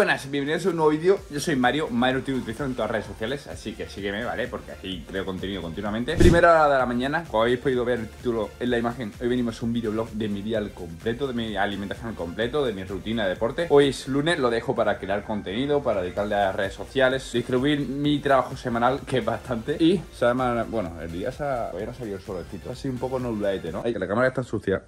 Buenas, bienvenidos a un nuevo vídeo. Yo soy Mario, Mario Team Nutrición en todas las redes sociales, así que sígueme, ¿vale? Porque aquí creo contenido continuamente. Primera hora de la mañana, como habéis podido ver el título en la imagen, hoy venimos a un videoblog de mi día al completo, de mi alimentación al completo, de mi rutina de deporte. Hoy es lunes, lo dejo para crear contenido, para dedicarle a las redes sociales, distribuir mi trabajo semanal, que es bastante. Y, se llama, bueno, el día se ha, hoy no salido el solecito, así un poco nubladete, ¿no? Ay, que la cámara está sucia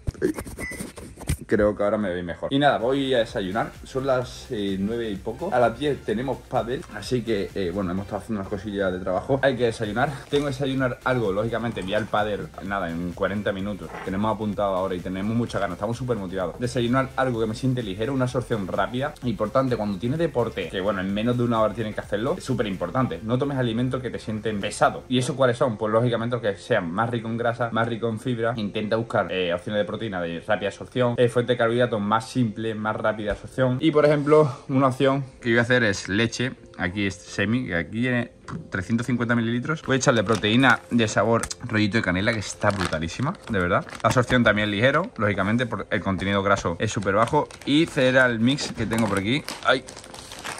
creo que ahora me veis mejor. Y nada, voy a desayunar. Son las eh, 9 y poco. A las 10 tenemos pádel, así que, eh, bueno, hemos estado haciendo unas cosillas de trabajo. Hay que desayunar. Tengo que desayunar algo, lógicamente, vía el pádel, nada, en 40 minutos. Tenemos apuntado ahora y tenemos mucha ganas. Estamos súper motivados. Desayunar algo que me siente ligero, una absorción rápida. Importante, cuando tienes deporte, que bueno, en menos de una hora tienes que hacerlo, es súper importante. No tomes alimentos que te sienten pesados. ¿Y eso cuáles son? Pues lógicamente que sean más ricos en grasa, más ricos en fibra. Intenta buscar eh, opciones de proteína de rápida absorción. Eh, fuente de carbohidratos más simple, más rápida absorción. Y por ejemplo, una opción que voy a hacer es leche. Aquí es semi, que aquí tiene 350 mililitros. Voy a echarle proteína de sabor rollito de canela, que está brutalísima, de verdad. Absorción también ligero, lógicamente, porque el contenido graso es súper bajo. Y cereal mix que tengo por aquí. ¡Ay!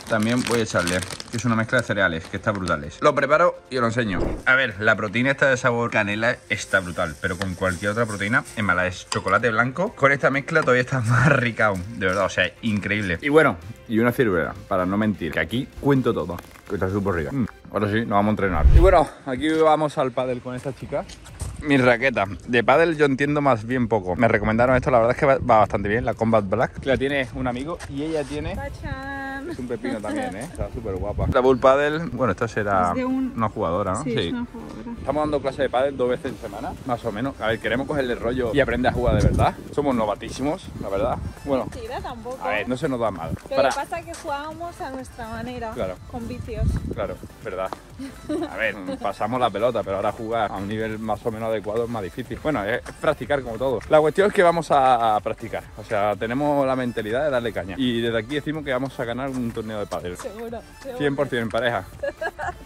también voy a echarle, es una mezcla de cereales, que está brutal. Lo preparo y os lo enseño. A ver, la proteína esta de sabor canela está brutal, pero con cualquier otra proteína, en mala es chocolate blanco. Con esta mezcla todavía está más rica aún, de verdad, o sea, increíble. Y bueno, y una ciruela, para no mentir, que aquí cuento todo, que está súper rica. Mm, ahora sí, nos vamos a entrenar. Y bueno, aquí vamos al pádel con esta chica mi raqueta. De pádel yo entiendo más bien poco. Me recomendaron esto, la verdad es que va, bastante bien, la Combat Black. La tiene un amigo y ella tiene... Es un pepino también, ¿eh? Está súper guapa. La Bull Paddle, bueno, esta será una jugadora, ¿no? Sí, Es una jugadora. Estamos dando clase de pádel dos veces en semana, más o menos. A ver, queremos cogerle rollo y aprender a jugar de verdad. Somos novatísimos, la verdad. Bueno, Mentira, tampoco. a ver, no se nos da mal. Lo Para- que pasa es que jugábamos a nuestra manera, Claro. con vicios. Claro, verdad. A ver, pasamos la pelota, pero ahora jugar a un nivel más o menos adecuado es más difícil. Bueno, es practicar como todo. La cuestión es que vamos a, a practicar. O sea, tenemos la mentalidad de darle caña. Y desde aquí decimos que vamos a ganar un torneo de pádel. Seguro. seguro. 100% en pareja.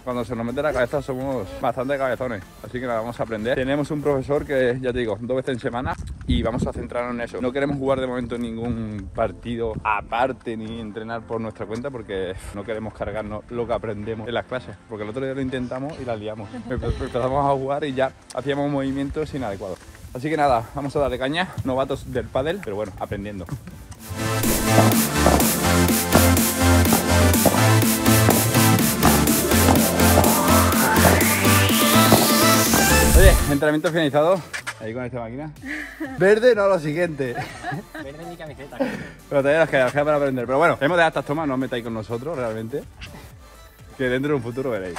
Cuando se nos mete la cabeza somos bastante cabezones. Así que nada, vamos a aprender. Tenemos un profesor que, ya te digo, dos veces en semana y vamos a centrarnos en eso. No queremos jugar de momento ningún partido aparte ni entrenar por nuestra cuenta porque no queremos cargarnos lo que aprendemos en las clases. Porque el otro día lo intentamos y la liamos. Empezamos a jugar y ya hacíamos movimientos inadecuados. Así que nada, vamos a darle caña. Novatos del pádel, pero bueno, aprendiendo. Entrenamiento finalizado. Ahí con esta máquina. Verde, no, lo siguiente. Verde mi camiseta. Pero todavía nos queda, nos queda para aprender. Pero bueno, hemos de estas tomas, no os metáis con nosotros realmente. Que dentro de un futuro veréis.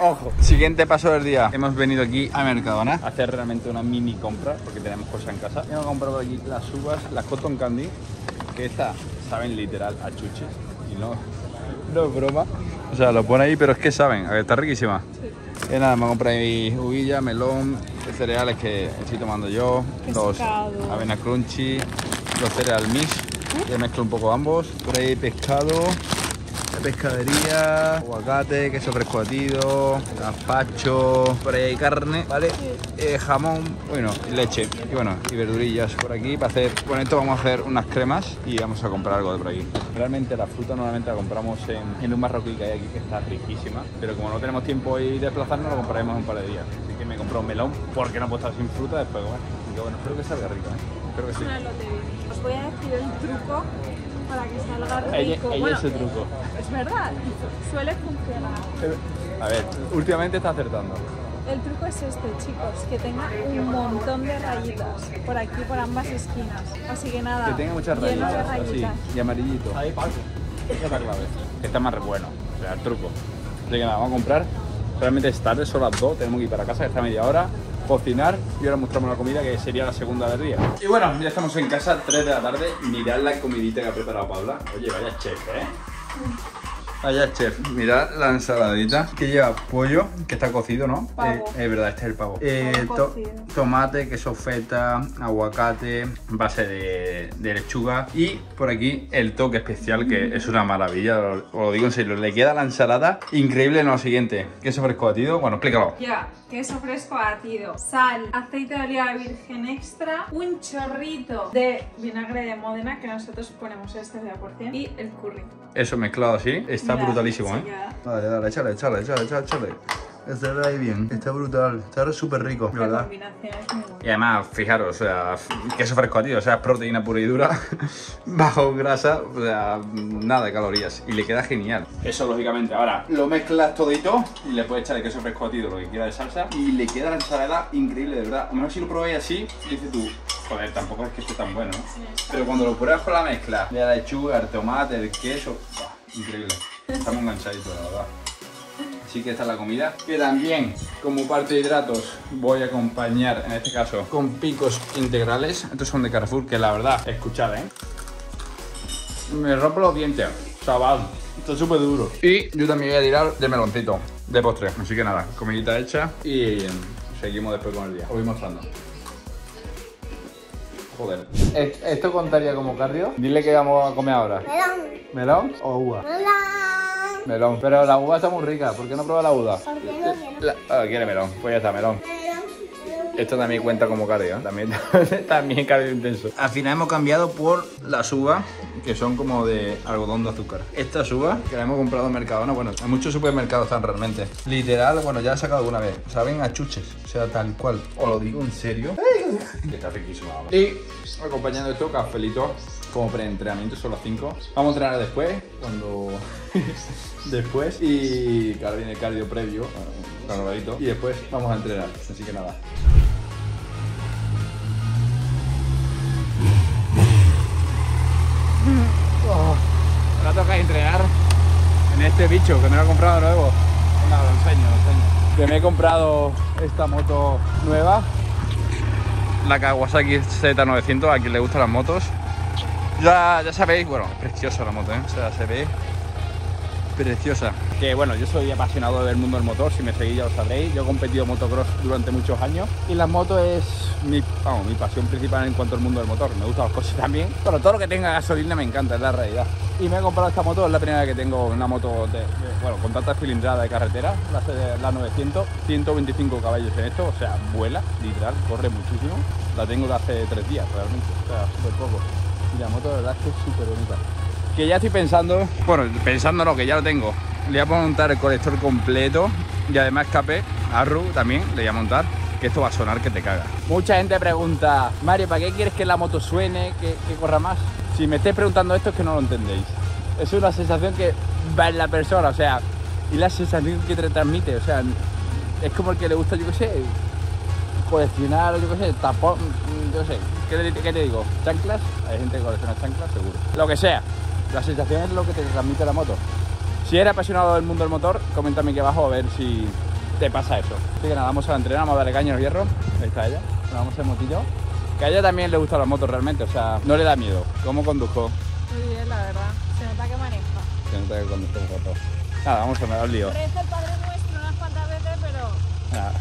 Ojo. Siguiente paso del día. Hemos venido aquí a Mercadona a hacer realmente una mini compra porque tenemos cosas en casa. Hemos comprado aquí las uvas, las cotton candy, que estas saben literal a chuches. Y no, no es broma. O sea, lo pone ahí, pero es que saben, a ver, está riquísima. Y nada, me compré ahí uvilla, melón, cereales que estoy tomando yo, los avena crunchy, los cereal mix, ya mezclo un poco ambos, por ahí pescado, pescadería, aguacate, queso fresco batido, gazpacho, por ahí hay carne, ¿vale? Eh, jamón, bueno, leche y bueno, y verdurillas por aquí para hacer, con esto vamos a hacer unas cremas y vamos a comprar algo de por aquí. Realmente la fruta normalmente la compramos en, en un marroquí que hay aquí que está riquísima, pero como no tenemos tiempo y desplazarnos lo compraremos en un par de días. Así que me compré un melón porque no puedo estar sin fruta después, bueno, bueno, espero que salga rico, ¿eh? Espero que sí. Os voy a decir el truco para que salga Ella, rico. ella Bueno, ese truco. Es verdad, suele funcionar. A ver, últimamente está acertando. El truco es este, chicos, que tenga un montón de rayitas por aquí, por ambas esquinas. Así que nada, Que tenga muchas lleno de rayitas, así, y amarillito. Ahí, Paco. Esa es la clave. Está más bueno, o sea, el truco. Así que nada, vamos a comprar. Realmente es tarde, son las 2, tenemos que ir para casa, que está media hora, cocinar y ahora mostramos la comida que sería la segunda del día. Y bueno, ya estamos en casa, 3 de la tarde. Mirad la comidita que ha preparado Paula. Oye, vaya chef, ¿eh? Vaya chef, mirad la ensaladita que lleva pollo, que está cocido, ¿no? Eh, es verdad, este es el pavo. Eh, to- tomate, queso feta, aguacate, base de, de lechuga y por aquí el toque especial que es una maravilla, os lo digo en serio, le queda la ensalada increíble en lo siguiente. Queso fresco batido, bueno, explícalo. Ya, queso fresco batido, sal, aceite de oliva virgen extra, un chorrito de vinagre de Módena, que nosotros ponemos este de por cien, y el curry. Eso mezclado así, está Mira, brutalísimo, ¿eh? Dale, dale, échale, échale, échale, échale. Está ahí bien, está brutal, está súper rico, La verdad. Y además, fijaros, o sea, queso fresco batido, o sea, es proteína pura y dura, bajo grasa, o sea, nada de calorías. Y le queda genial. Eso, lógicamente. Ahora, lo mezclas todito y le puedes echar el queso fresco batido, lo que quiera de salsa. Y le queda la ensalada increíble, de verdad. A mejor si lo probáis así, dices tú, joder, tampoco es que esté tan bueno, ¿no? Pero cuando lo pruebas con la mezcla de la lechuga, el tomate, el queso, ¡buah! increíble. Estamos enganchaditos, la verdad. Así que esta es la comida. Que también, como parte de hidratos, voy a acompañar, en este caso, con picos integrales. Estos son de Carrefour, que la verdad, escuchad, ¿eh? Me rompo los dientes, chaval. Está súper duro. Y yo también voy a tirar de meloncito, de postre. Así que nada, comidita hecha y seguimos después con el día. Os voy mostrando. Joder. ¿Esto contaría como cardio? Dile que vamos a comer ahora. Melón. ¿Melón o uva? Melón. Melón. Pero la uva está muy rica. ¿Por qué no prueba la uva? ¿Por qué no quiero? La- ah, quiere melón. Pues ya está, melón. Melón. Esto también cuenta como cardio, ¿eh? también, también cardio intenso. Al final hemos cambiado por las uvas, que son como de algodón de azúcar. Estas uvas, que las hemos comprado en Mercadona, bueno, en muchos supermercados están realmente. Literal, bueno, ya he sacado alguna vez. Saben a chuches, o sea, tal cual. Os lo digo en serio. Está riquísimo. Y acompañando esto, cafelito, como preentrenamiento, son las 5. Vamos a entrenar después, cuando... después. Y claro, viene el cardio previo, eh, cargadito. Y después vamos a entrenar, así que nada. Ahora toca entrenar en este bicho que me lo he comprado nuevo. Venga, lo enseño, lo enseño. Que me he comprado esta moto nueva. La Kawasaki Z900, a quien le gustan las motos. Ya, sabéis, bueno, preciosa la moto, ¿eh? O sea, se ve preciosa. Que bueno, yo soy apasionado del mundo del motor, si me seguís ya lo sabréis. Yo he competido motocross durante muchos años y la moto es mi, vamos, mi pasión principal en cuanto al mundo del motor. Me gustan los coches también, pero todo lo que tenga gasolina me encanta, es la realidad. Y me he comprado esta moto, es la primera que tengo una moto de, bueno, con tanta cilindrada de carretera, la, la 900, 125 caballos en esto, o sea, vuela, literal, corre muchísimo. La tengo de hace tres días realmente, o sea, súper poco. Y la moto de verdad es que es súper bonita. Que ya estoy pensando, bueno, pensando no, que ya lo tengo. Le voy a montar el colector completo y además escape, Arru también le voy a montar, que esto va a sonar que te caga. Mucha gente pregunta, Mario, ¿para qué quieres que la moto suene, que, que corra más? Si me estáis preguntando esto es que no lo entendéis. Es una sensación que va en la persona, o sea, y la sensación que te transmite, o sea, es como el que le gusta, yo qué sé, coleccionar, yo qué sé, tapón, yo qué sé, ¿qué te, qué te digo? ¿Chanclas? Hay gente que colecciona chanclas, seguro. Lo que sea, la sensación es lo que te transmite la moto. Si eres apasionado del mundo del motor, coméntame aquí abajo a ver si te pasa eso. Así que nada, vamos a la entrenar, vamos a darle caña al hierro. Ahí está ella, nos vamos en motillo. Que a ella también le gustan las motos realmente, o sea, no le da miedo. ¿Cómo conduzco? Muy bien, la verdad. Se nota que maneja. Se nota que conduzco un rato. Nada, vamos a lío. Reza el Padre Nuestro unas cuantas veces, pero... Nada.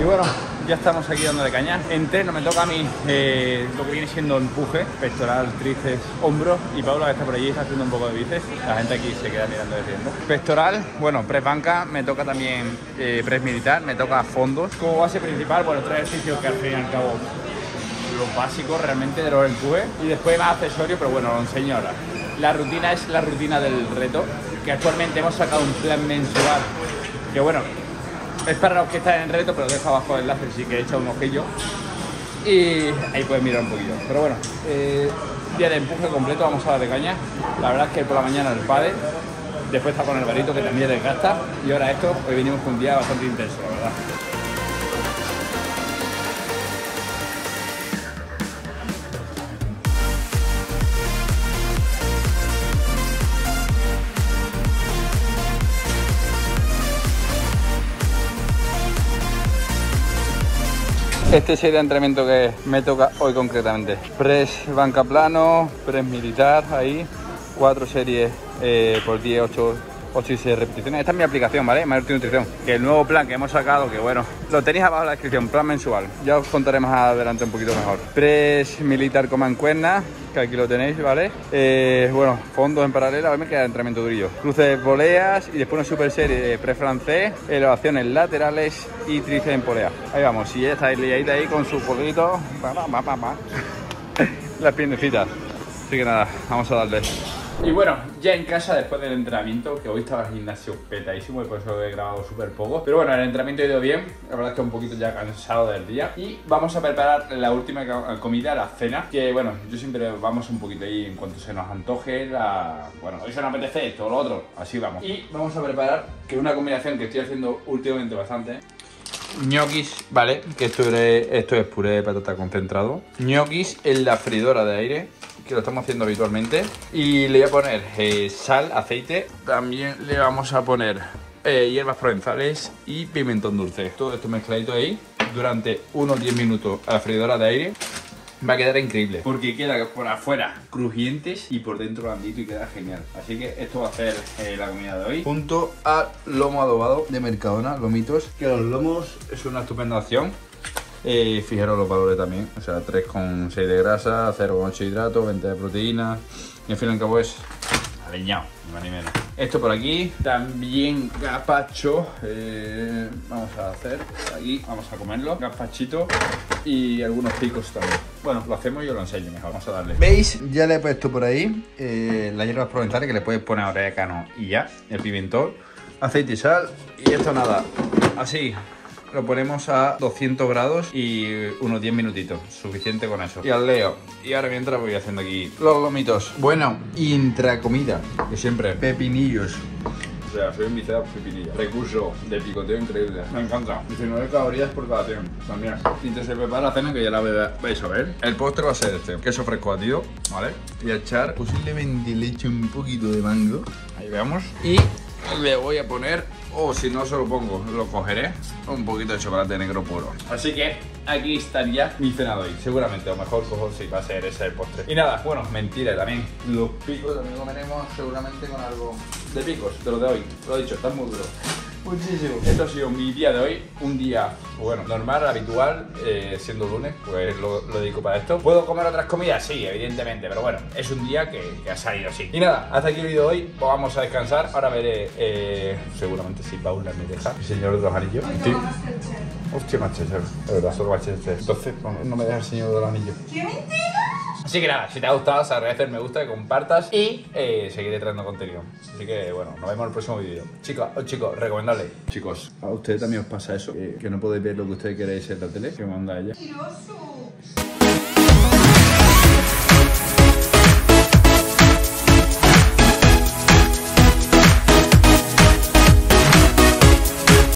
Y bueno, ya estamos aquí dándole caña. Entreno, me toca a mí eh, lo que viene siendo empuje, pectoral, tríceps, hombros. Y Paula que está por allí está haciendo un poco de bíceps. La gente aquí se queda mirando de tiempo. Pectoral, bueno, press banca, me toca también eh, press militar, me toca fondos. Como base principal, bueno, tres ejercicios que al fin y al cabo lo básico realmente de los empuje y después más accesorios, pero bueno, lo enseño ahora. La rutina es la rutina del reto, que actualmente hemos sacado un plan mensual, que bueno, es para los que están en reto, pero dejo abajo el enlace si que he echado un ojillo. Y ahí puedes mirar un poquillo. Pero bueno, eh, día de empuje completo, vamos a dar de caña. La verdad es que por la mañana el padre, después está con el barito que también desgasta. Y ahora esto, hoy venimos con un día bastante intenso, la verdad. Este sería el entrenamiento que me toca hoy concretamente. Press banca plano, press militar ahí, cuatro series eh, por 10, 8 o si se repeticiones. Esta es mi aplicación, ¿vale? Mayor Nutrición. Que el nuevo plan que hemos sacado, que bueno, lo tenéis abajo en la descripción, plan mensual. Ya os contaré más adelante un poquito mejor. Press militar con mancuerna, que aquí lo tenéis, ¿vale? Eh, bueno, fondos en paralelo, a ver me queda entrenamiento durillo. Cruces poleas y después una super serie de pre francés, elevaciones laterales y tríceps en polea. Ahí vamos, y ya está liadita ahí con su pa, pa, pa, las piernecitas. Así que nada, vamos a darle. Y bueno, ya en casa después del entrenamiento, que hoy estaba el gimnasio petadísimo y por eso he grabado súper poco. Pero bueno, el entrenamiento ha ido bien, la verdad es que un poquito ya cansado del día. Y vamos a preparar la última comida, la cena, que bueno, yo siempre vamos un poquito ahí en cuanto se nos antoje. Bueno, hoy se nos apetece esto lo otro, así vamos. Y vamos a preparar, que es una combinación que estoy haciendo últimamente bastante, ñoquis, ¿vale? Que esto es, esto es puré de patata concentrado. ñoquis en la freidora de aire, que lo estamos haciendo habitualmente. Y le voy a poner eh, sal, aceite. También le vamos a poner eh, hierbas provenzales y pimentón dulce. Todo esto mezcladito ahí durante unos 10 minutos a la freidora de aire va a quedar increíble. Porque queda por afuera crujientes y por dentro blandito y queda genial. Así que esto va a ser eh, la comida de hoy. Junto al lomo adobado de Mercadona, lomitos. Que los lomos es una estupenda opción. Eh, fijaros los valores también. O sea, 3,6 de grasa, 0,8 de hidratos, 20 de proteína. Y al fin y al cabo es aliñado, ni más ni menos. Esto por aquí, también gazpacho. eh, vamos a hacer aquí, vamos a comerlo. Gazpachito y algunos picos también. Bueno, lo hacemos y yo lo enseño mejor. Vamos a darle. ¿Veis? Ya le he puesto por ahí eh, las hierbas provenzales que le puedes poner orégano y ya. El pimentón, aceite y sal. Y esto nada, así. Lo ponemos a 200 grados y unos 10 minutitos, suficiente con eso. Y al leo. Y ahora mientras voy haciendo aquí los lomitos. Bueno, intracomida, que siempre, pepinillos. O sea, soy un viciado pepinillos. Recurso de picoteo increíble. Me encanta. 19 calorías por cada 100 también. Mientras se prepara la cena, que ya la vais a ver. El postre va a ser este: queso fresco batido, ¿vale? Y a echar posiblemente le eche un poquito de mango. Ahí veamos. Y le voy a poner, o si no se lo pongo, lo cogeré, un poquito de chocolate negro puro. Así que aquí estaría mi cena de hoy. Seguramente, o mejor cojo si va a ser ese el postre. Y nada, bueno, mentira también. Los picos también comeremos seguramente con algo de picos, de lo de hoy. Lo he dicho, están muy duros. Muchísimo. Esto ha sido mi día de hoy. Un día, bueno, normal, habitual, eh, siendo lunes, pues lo, lo dedico para esto. ¿Puedo comer otras comidas? Sí, evidentemente, pero bueno, es un día que, que ha salido así. Y nada, hasta aquí el vídeo de hoy. Pues vamos a descansar. Ahora veré, eh, seguramente si Paula me deja, el señor de los anillos. Sí. Hostia, Masterchef, de verdad, solo Masterchef. Entonces, no, no me deja el señor de los anillos. ¡Qué mentira! Así que nada, si te ha gustado, se agradece el me gusta, que compartas y eh, seguiré trayendo contenido. Así que bueno, nos vemos en el próximo vídeo. Chicos, oh, chicos, recomendable. Chicos, ¿a ustedes también os pasa eso? Que, que no podéis ver lo que ustedes queréis en la tele, que manda ella. ¡Mentiroso!